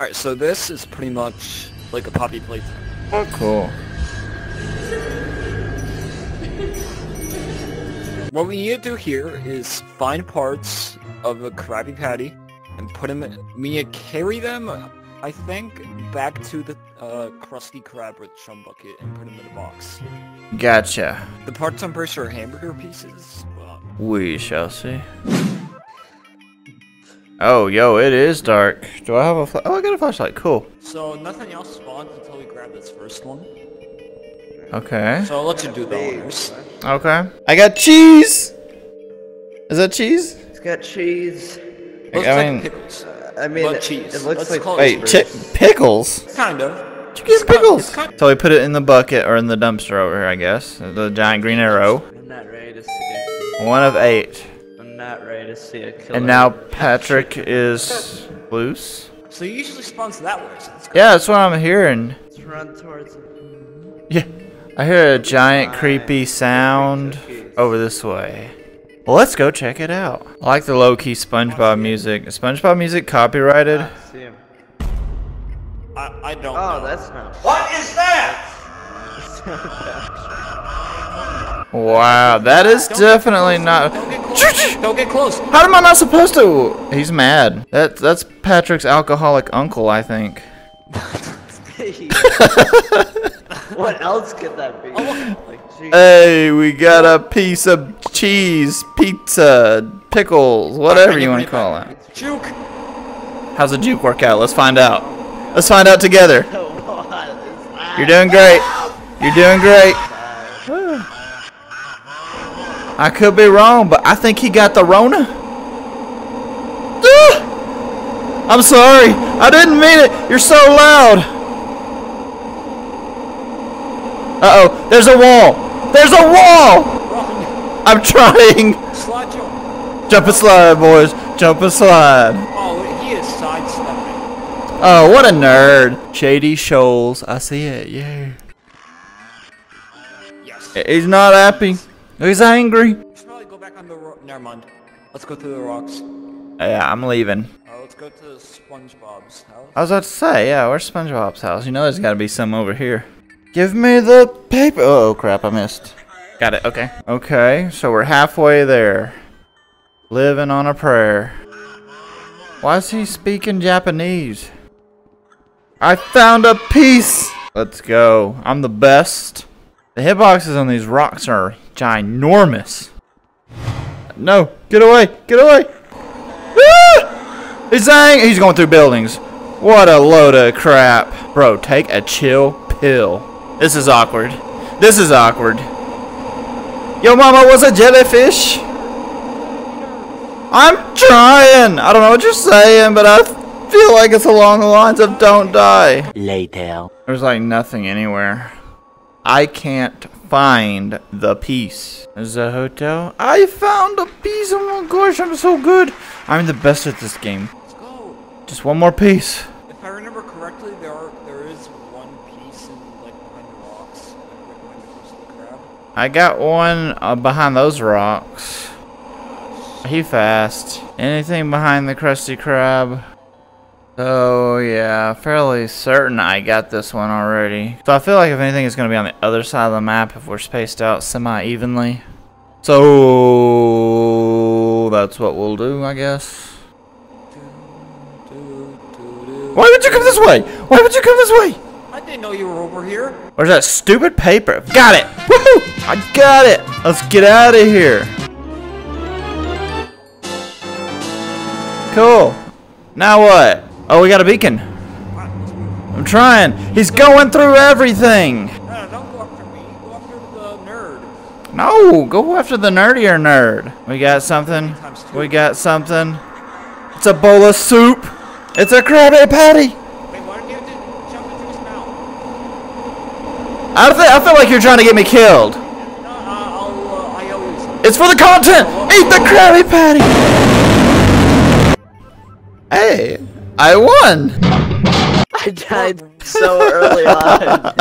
Alright, so this is pretty much like a poppy playtime. Oh, cool. What we need to do here is find parts of a Krabby Patty and put them, we need to carry them, I think, back to the uh, Krusty Krab with Chum Bucket and put them in a box. Gotcha. The parts I'm pretty sure are hamburger pieces. but- We shall see. Oh, yo, it is dark. Do I have a fla- Oh, I got a flashlight. Cool. So nothing else spawns until we grab this first one. Okay. So I'll let you do the honors. Okay. I got cheese! Is that cheese? It's got cheese. Looks I like mean- pickles. I mean, But it, cheese. it looks Let's like Wait, pickles? Kind of. Did you get pickles? it's kind- So we put it in the bucket or in the dumpster over here, I guess. The giant green arrow. I'm not ready to see. One of eight. I'm not ready to see a killer. And now Patrick is loose. So it usually spawns that way. So Yeah, that's what I'm hearing. Let's run towards it. Yeah. I hear a giant creepy sound over this way. Well, let's go check it out. I like the low-key SpongeBob music. Is SpongeBob music copyrighted? Ah, see him. I, I don't Oh, know. that's not. What is that? Wow, that is definitely not. Don't get close. Don't get close. How am I not supposed to? He's mad. That that's Patrick's alcoholic uncle, I think. what else could that be? Oh, Like. Hey, we got a piece of cheese, pizza, pickles, whatever you want to call it. Juke. How's the juke work out? Let's find out. Let's find out together. what is that? You're doing great. You're doing great. I could be wrong, but I think he got the Rona. Ah! I'm sorry. I didn't mean it. You're so loud. Uh-oh. There's a wall. There's a wall. Run. I'm trying. Slide jump. Jump and slide, boys. Jump and slide. Oh, he is sidestepping. Oh, what a nerd. Shady Shoals. I see it. Yeah. Yes. He's not happy. He's angry. We should probably go back on the ro- Never mind. Let's go through the rocks. Yeah, I'm leaving. Uh, let's go to SpongeBob's house. I was about to say, yeah, where's SpongeBob's house? You know there's got to be some over here. Give me the paper. Oh, crap, I missed. Got it, okay. Okay, so we're halfway there. Living on a prayer. Why is he speaking Japanese? I found a piece! Let's go. I'm the best. The hitboxes on these rocks are ginormous. No, get away, get away! Ah! He's saying he's going through buildings. What a load of crap. Bro, take a chill pill. This is awkward. This is awkward. Yo mama was a jellyfish. I'm trying. I don't know what you're saying, but I feel like it's along the lines of don't die. Later. There's like nothing anywhere. I can't find the piece. There's a hotel. I found a piece. Oh my gosh, I'm so good. I'm the best at this game. Let's go. Just one more piece. If I remember correctly, there are there is one piece in like behind the rocks, like right behind the Krusty Krab. I got one uh, behind those rocks. He fast. Anything behind the Krusty Krab? Oh yeah, fairly certain I got this one already. So I feel like if anything, is gonna be on the other side of the map if we're spaced out semi-evenly. So that's what we'll do, I guess. Why would you come this way? Why would you come this way? I didn't know you were over here. Where's that stupid paper? Got it! Woohoo! I got it! Let's get out of here. Cool. Now what? Oh, we got a beacon. I'm trying. He's going through everything. No, don't go after me. Go after the nerd. No, go after the nerdier nerd. We got something. We got something. It's a bowl of soup. It's a Krabby Patty. Wait, why did you have to jump into his mouth? I, th- I feel like you're trying to get me killed. Uh, uh, I owe you something. It's for the content! Eat the Krabby Patty! Hey, I won! I died so early on.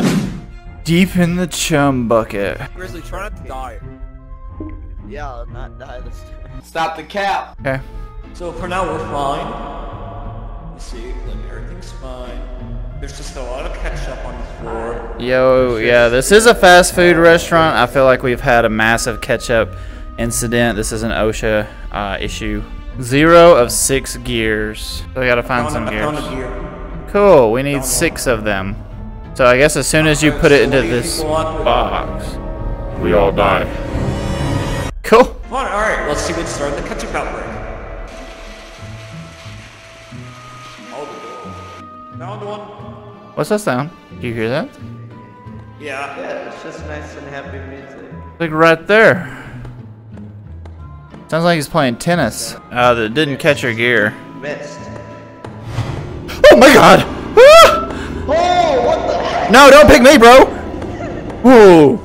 Deep in the chum bucket. Grizzly, try not to die. yeah, I'll not die this time. Stop the cap. Okay. So for now, we're fine. You see, like everything's fine. There's just a lot of ketchup on the floor. Yo, yeah, this is a fast food restaurant. I feel like we've had a massive ketchup incident. This is an OSHA uh, issue. Zero of six gears. So we gotta find some Found a- found a gears. gear. Cool, we need six of them. So I guess as soon as you put it into this box. We all die. Cool. Come on, alright, let's see what's started the ketchup outbreak. Oh, found one. What's that sound? Do you hear that? Yeah. Yeah, it's just nice and happy music. Like right there. Sounds like he's playing tennis. Uh, that didn't catch your gear. Missed. Oh my god! Ah! Oh, what the heck? No, don't pick me, bro! Whoa.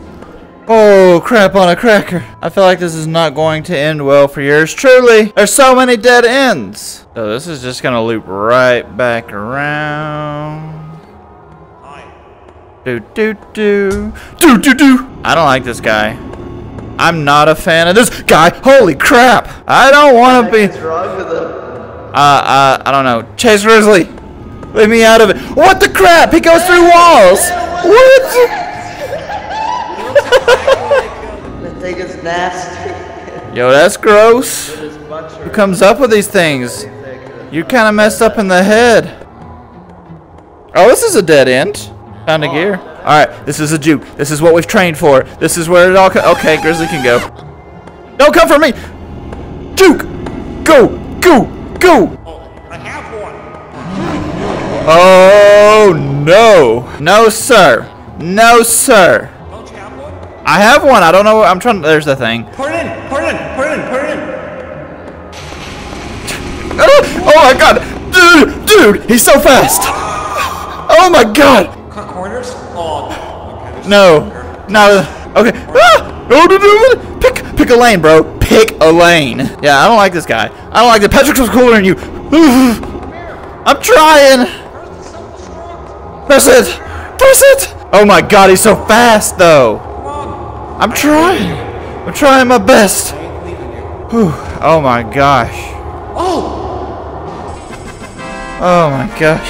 Oh, crap on a cracker. I feel like this is not going to end well for yours truly. There's so many dead ends. So this is just gonna loop right back around. Do do do do do do. I don't like this guy. I'm not a fan of this guy. Holy crap! I don't want to be. What's wrong with him? Uh, uh, I don't know. Chase Grizzly, leave me out of it. What the crap? He goes through walls. What? That thing is nasty. Yo, that's gross. His butts are Who comes up with these things? You're kind of messed up in the head. Oh, this is a dead end. Found a gear. All right, this is a juke. This is what we've trained for. This is where it all. Okay, Grizzly can go. Don't come for me. Juke, go, go, go. Oh, I have one. Oh no, no sir, no sir. Don't you have one? I have one. I don't know. I'm trying. There's the thing. Put it in, put it in, put it in, put it in. Ah, Oh my god, dude, dude, he's so fast. Oh my god. No, no. Okay. Ah! No. Pick, pick a lane, bro. Pick a lane. Yeah, I don't like this guy. I don't like that. Patrick was cooler than you. I'm trying. Press it. Press it. Oh my god, he's so fast though. I'm trying. I'm trying my best. I ain't leaving you. Whew. Oh my gosh. Oh! Oh my gosh.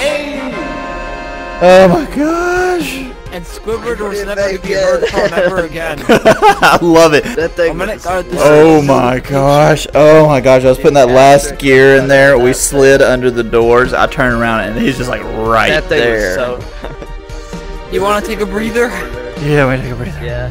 Oh my gosh. And Squidward was Put never to be heard from ever again. I love it. That thing I'm gonna guard this. Oh my gosh. Oh my gosh. I was putting that last gear in there. We slid under the doors. I turned around and he's just like right That thing there. was so. You wanna take a breather? yeah, we take a breather. Yeah.